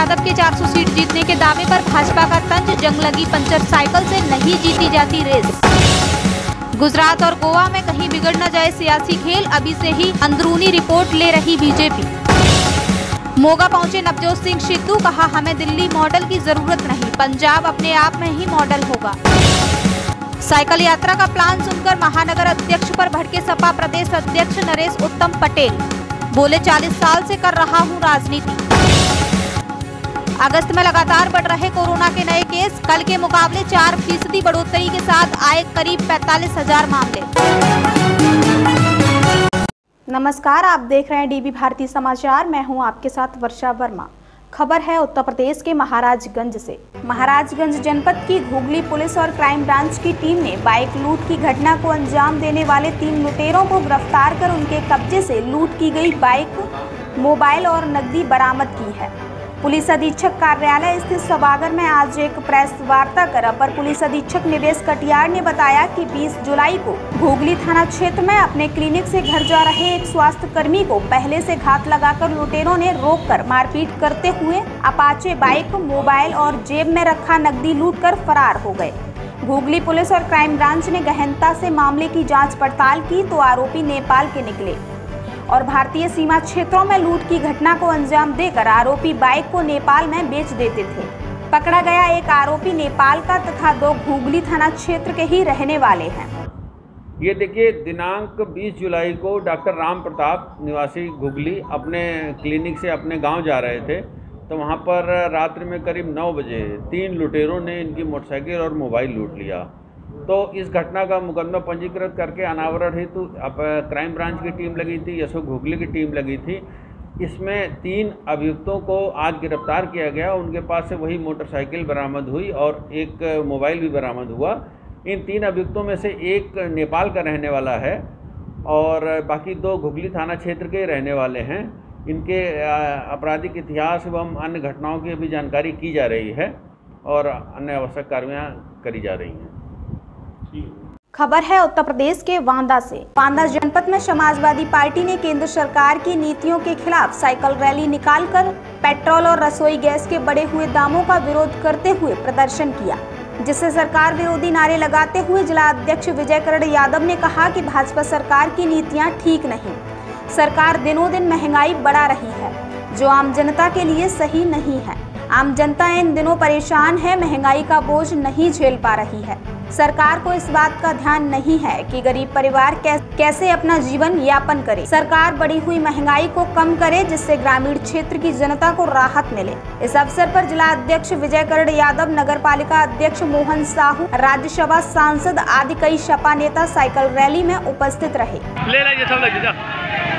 यादव के 400 सीट जीतने के दावे पर भाजपा का तंज, जंग लगी पंचर साइकिल से नहीं जीती जाती रेस। गुजरात और गोवा में कहीं बिगड़ न जाए सियासी खेल, अभी से ही अंदरूनी रिपोर्ट ले रही बीजेपी। मोगा पहुँचे नवजोत सिंह सिद्धू कहा, हमें दिल्ली मॉडल की ज़रूरत नहीं, पंजाब अपने आप में ही मॉडल होगा। साइकिल यात्रा का प्लान सुनकर महानगर अध्यक्ष पर भड़के सपा प्रदेश अध्यक्ष नरेश उत्तम पटेल। बोले 40 साल से कर रहा हूँ राजनीति। अगस्त में लगातार बढ़ रहे कोरोना के नए केस, कल के मुकाबले चार फ़ीसदी बढ़ोतरी के साथ आए करीब पैतालीस हज़ार मामले। नमस्कार, आप देख रहे हैं डीबी भारती समाचार। मैं हूँ आपके साथ वर्षा वर्मा। खबर है, उत्तर प्रदेश के महाराजगंज से। महाराजगंज जनपद की घुगली पुलिस और क्राइम ब्रांच की टीम ने बाइक लूट की घटना को अंजाम देने वाले तीन लुटेरों को गिरफ़्तार कर उनके कब्जे से लूट की गई बाइक, मोबाइल और नकदी बरामद की है। पुलिस अधीक्षक कार्यालय स्थित सभागार में आज एक प्रेस वार्ता कर अपर पुलिस अधीक्षक निवेश कटियार ने बताया कि 20 जुलाई को घोगली थाना क्षेत्र में अपने क्लिनिक से घर जा रहे एक स्वास्थ्य कर्मी को पहले से घात लगाकर लुटेरों ने रोककर मारपीट करते हुए अपाचे बाइक, मोबाइल और जेब में रखा नकदी लूट कर फरार हो गए। घोगली पुलिस और क्राइम ब्रांच ने गहनता से मामले की जाँच पड़ताल की तो आरोपी नेपाल के निकले। और भारतीय सीमा क्षेत्रों में लूट की घटना को अंजाम देकर आरोपी बाइक को नेपाल में बेच देते थे। पकड़ा गया एक आरोपी नेपाल का तथा दो घुगली थाना क्षेत्र के ही रहने वाले हैं। ये देखिए, दिनांक 20 जुलाई को डॉक्टर राम प्रताप निवासी घुगली अपने क्लिनिक से अपने गाँव जा रहे थे। तो वहाँ पर रात्रि में करीब 9 बजे तीन लुटेरों ने इनकी मोटरसाइकिल और मोबाइल लूट लिया। तो इस घटना का मुकदमा पंजीकृत करके अनावरण हेतु क्राइम ब्रांच की टीम लगी थी, यशोक घुगली की टीम लगी थी। इसमें तीन अभियुक्तों को आज गिरफ़्तार किया गया, उनके पास से वही मोटरसाइकिल बरामद हुई और एक मोबाइल भी बरामद हुआ। इन तीन अभियुक्तों में से एक नेपाल का रहने वाला है और बाकी दो घुगली थाना क्षेत्र के रहने वाले हैं। इनके आपराधिक इतिहास एवं अन्य घटनाओं की भी जानकारी की जा रही है और अन्य आवश्यक कार्रवाइयाँ करी जा रही हैं। खबर है उत्तर प्रदेश के वांदा से। वांदा जनपद में समाजवादी पार्टी ने केंद्र सरकार की नीतियों के खिलाफ साइकिल रैली निकालकर पेट्रोल और रसोई गैस के बढ़े हुए दामों का विरोध करते हुए प्रदर्शन किया जिससे सरकार विरोधी नारे लगाते हुए जिला अध्यक्ष विजय करण यादव ने कहा कि भाजपा सरकार की नीतियाँ ठीक नहीं। सरकार दिनों दिन महँगाई बढ़ा रही है, जो आम जनता के लिए सही नहीं है। आम जनता इन दिनों परेशान है, महँगाई का बोझ नहीं झेल पा रही है। सरकार को इस बात का ध्यान नहीं है कि गरीब परिवार कैसे अपना जीवन यापन करे। सरकार बढ़ी हुई महँगाई को कम करे, जिससे ग्रामीण क्षेत्र की जनता को राहत मिले। इस अवसर पर जिला अध्यक्ष विजय करण यादव नगर पालिका अध्यक्ष मोहन साहू, राज्यसभा सांसद आदि कई सपा नेता साइकिल रैली में उपस्थित रहे।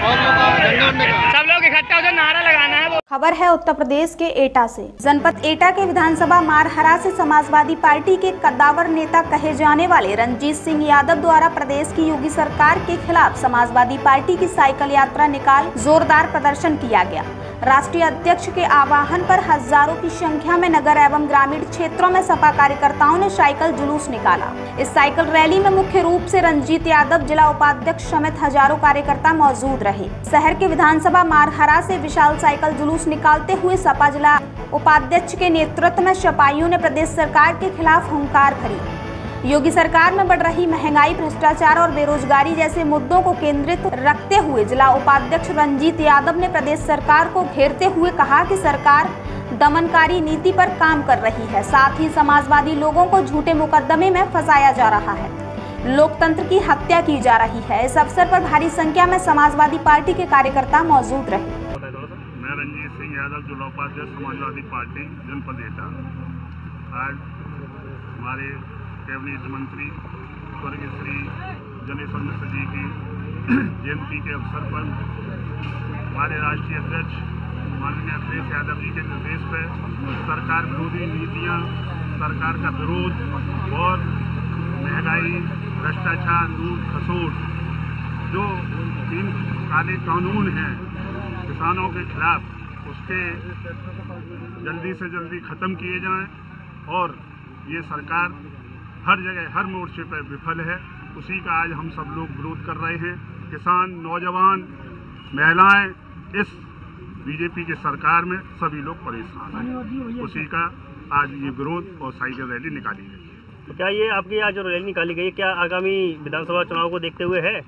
सब लोग इकट्ठा होकर नारा लगाना है खबर है उत्तर प्रदेश के एटा से। जनपद एटा के विधानसभा मारहरा से समाजवादी पार्टी के कद्दावर नेता कहे जाने वाले रंजीत सिंह यादव द्वारा प्रदेश की योगी सरकार के खिलाफ समाजवादी पार्टी की साइकिल यात्रा निकाल जोरदार प्रदर्शन किया गया। राष्ट्रीय अध्यक्ष के आवाहन पर हज़ारों की संख्या में नगर एवं ग्रामीण क्षेत्रों में सपा कार्यकर्ताओं ने साइकिल जुलूस निकाला। इस साइकिल रैली में मुख्य रूप से रंजीत यादव, जिला उपाध्यक्ष समेत हज़ारों कार्यकर्ता मौजूद रहे। शहर के विधानसभा मारहरा से विशाल साइकिल जुलूस निकालते हुए सपा जिला उपाध्यक्ष के नेतृत्व में सपाइयों ने प्रदेश सरकार के खिलाफ हुंकार भरी। योगी सरकार में बढ़ रही महँगाई, भ्रष्टाचार और बेरोजगारी जैसे मुद्दों को केंद्रित रखते हुए जिला उपाध्यक्ष रंजीत यादव ने प्रदेश सरकार को घेरते हुए कहा कि सरकार दमनकारी नीति पर काम कर रही है। साथ ही समाजवादी लोगों को झूठे मुकदमे में फंसाया जा रहा है। लोकतंत्र की हत्या की जा रही है। इस अवसर पर भारी संख्या में समाजवादी पार्टी के कार्यकर्ता मौजूद रहे। मैं रंजीत सिंह यादव, जिला उपाध्यक्ष, समाजवादी पार्टी, जनपद एटा। आज हमारे कैबिनेट मंत्री स्वर्गीय श्री जनेश्वर मिश्र जी की जयंती के अवसर पर हमारे राष्ट्रीय अध्यक्ष माननीय अखिलेश यादव जी के निर्देश पर सरकार विरोधी नीतियाँ, सरकार का विरोध और महँगाई भ्रष्टाचार, लूट, खसोट, जो तीन काले कानून हैं, किसानों के खिलाफ उसके जल्दी से जल्दी ख़त्म किए जाएँ और ये सरकार हर जगह, हर मोर्चे पर विफल है। उसी का आज हम सब लोग विरोध कर रहे हैं। किसान, नौजवान, महिलाएँ, इस बीजेपी के सरकार में सभी लोग परेशान हैं। उसी का आज ये विरोध और साइकिल रैली निकाली गई। तो क्या ये आपकी आज जो रैली निकाली गई है क्या आगामी विधानसभा चुनाव को देखते हुए है?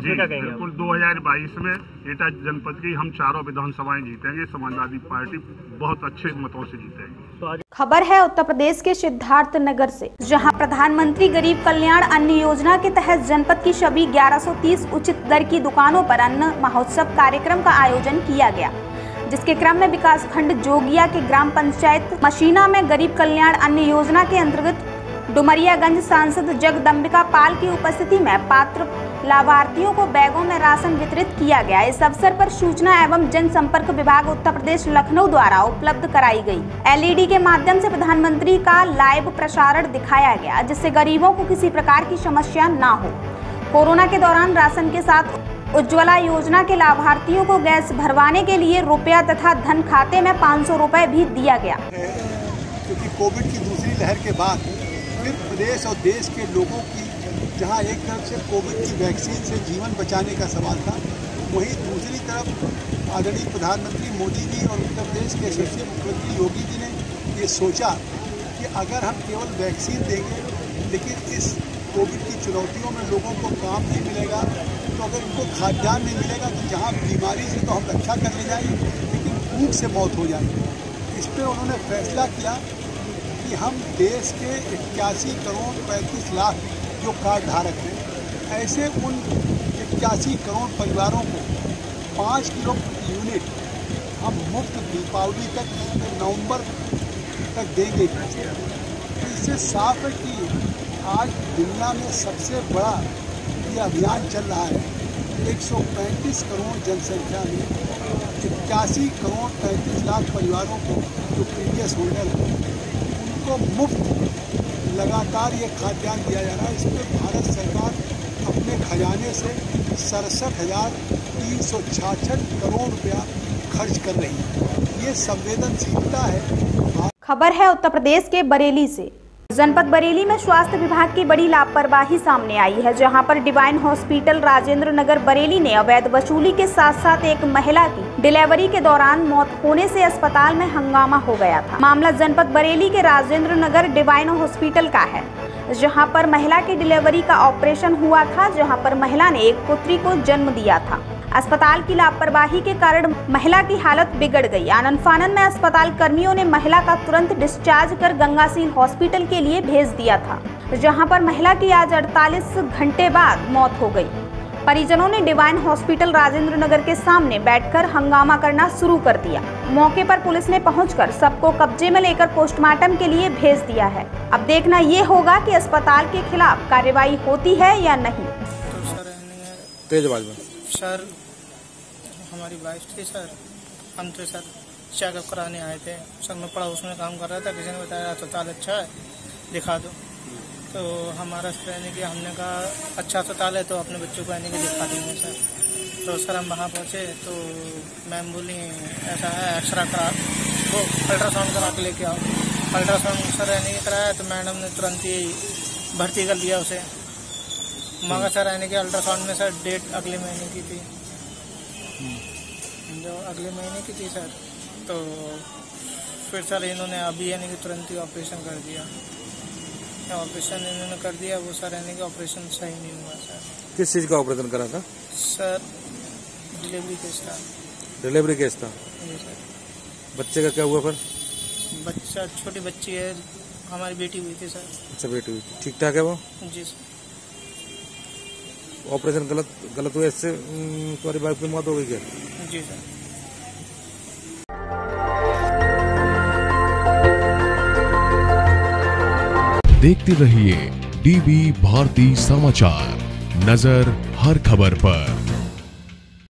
जी क्या कहेंगे? बिल्कुल 2022 में एटा जनपद की हम चारों विधानसभाएँ जीतेंगे समाजवादी पार्टी बहुत अच्छे मतों से जीतेगी तो खबर है उत्तर प्रदेश के सिद्धार्थ नगर से जहाँ प्रधानमंत्री गरीब कल्याण अन्न योजना के तहत जनपद की सभी 1130 उचित दर की दुकानों पर अन्न महोत्सव कार्यक्रम का आयोजन किया गया जिसके क्रम में विकास खंड जोगिया के ग्राम पंचायत मशीना में गरीब कल्याण अन्न योजना के अंतर्गत डुमरियागंज सांसद जगदम्बिका पाल की उपस्थिति में पात्र लाभार्थियों को बैगों में राशन वितरित किया गया। इस अवसर पर सूचना एवं जनसंपर्क विभाग उत्तर प्रदेश लखनऊ द्वारा उपलब्ध कराई गई। एलईडी के माध्यम से प्रधानमंत्री का लाइव प्रसारण दिखाया गया, जिससे गरीबों को किसी प्रकार की समस्या न हो। कोरोना के दौरान राशन के साथ उज्ज्वला योजना के लाभार्थियों को गैस भरवाने के लिए रुपया तथा धन खाते में पाँच सौ भी दिया गया। क्योंकि कोविड की दूसरी लहर के बाद फिर प्रदेश और देश के लोगों की, जहाँ एक तरफ़ से कोविड की वैक्सीन से जीवन बचाने का सवाल था, वहीं दूसरी तरफ़ आदरणीय प्रधानमंत्री मोदी जी और उत्तर प्रदेश के यशस्वी मुख्यमंत्री योगी जी ने ये सोचा कि अगर हम केवल वैक्सीन देंगे, लेकिन इस कोविड की चुनौतियों में लोगों को काम नहीं मिलेगा तो अगर उनको खाद्यान्न नहीं मिलेगा तो जहाँ बीमारी से तो हम रक्षा कर ले जाएँगे लेकिन भूख से मौत हो जाएगी इस पर उन्होंने फैसला किया कि हम देश के इक्यासी करोड़ पैंतीस लाख जो कार्ड धारक हैं, ऐसे उन इक्यासी करोड़ परिवारों को पाँच किलो प्रति यूनिट हम मुफ़्त दीपावली तक नवंबर तक देंगे। तो इससे साफ़ है कि आज दुनिया में सबसे बड़ा ये अभियान चल रहा है। 135 करोड़ जनसंख्या में इक्यासी करोड़ पैंतीस लाख परिवारों को जो प्रीवियस होल्डर हैं उनको मुफ़्त लगातार ये खाद्यान्न दिया जा रहा है। इसमें भारत सरकार अपने खजाने से सड़सठ हज़ार तीन सौ छाछठ करोड़ रुपया खर्च कर रही है। ये संवेदनशीलता है। खबर है उत्तर प्रदेश के बरेली से। जनपद बरेली में स्वास्थ्य विभाग की बड़ी लापरवाही सामने आई है, जहाँ पर डिवाइन हॉस्पिटल राजेंद्र नगर बरेली ने अवैध वसूली के साथ साथ एक महिला की डिलीवरी के दौरान मौत होने से अस्पताल में हंगामा हो गया था। मामला जनपद बरेली के राजेंद्र नगर डिवाइन हॉस्पिटल का है, जहाँ पर महिला की डिलीवरी का ऑपरेशन हुआ था, जहाँ पर महिला ने एक पुत्री को जन्म दिया था। अस्पताल की लापरवाही के कारण महिला की हालत बिगड़ गई। आनंद फानन में अस्पताल कर्मियों ने महिला का तुरंत डिस्चार्ज कर गंगासील हॉस्पिटल के लिए भेज दिया था, जहाँ पर महिला की आज 48 घंटे बाद मौत हो गई। परिजनों ने डिवाइन हॉस्पिटल राजेंद्र नगर के सामने बैठकर हंगामा करना शुरू कर दिया। मौके पर पुलिस ने पहुंचकर सबको कब्जे में लेकर पोस्टमार्टम के लिए भेज दिया है। अब देखना ये होगा कि अस्पताल के खिलाफ कार्रवाई होती है या नहीं। तेज आवाज़ में। सर, हमारी वाइफ थी सर, हम तो सर चेकअप कराने आए थे। सर, मैं पड़ा उसमें काम कर रहा था, किसी ने बताया अस्पताल अच्छा है, दिखा दो। तो हमारा यानी कि हमने कहा अच्छा अस्पताल है तो अपने बच्चों को यानी कि दिखा देंगे सर। तो सर, हम वहाँ पहुँचे तो मैम बोली, ऐसा है, एक्सरा करा, वो अल्ट्रासाउंड करा के लेके आओ। अल्ट्रासाउंड सर यानी कि कराया तो मैडम ने तुरंत ही भर्ती कर दिया उसे। मगर सर यानी कि अल्ट्रासाउंड में सर डेट अगले महीने की थी। जो अगले महीने की थी सर। तो फिर सर इन्होंने अभी यानी कि तुरंत ही ऑपरेशन कर दिया। ऑपरेशन इन्होंने कर दिया वो सर यानी कि ऑपरेशन सही नहीं हुआ सर। किस चीज़ का ऑपरेशन करा था? सर डिलीवरी केस था डिलीवरी केस था जी सर। बच्चे का क्या हुआ फिर? बच्चा छोटी बच्ची है। हमारी बेटी हुई थी सर। अच्छा बेटी हुई ठीक ठाक है वो? जी सर। ऑपरेशन गलत गलत हुआ इससे हम्म, तुम्हारी वाइफ की मौत हो गई क्या? जी सर। देखते रहिए डीवी भारती समाचार। नज़र हर खबर पर।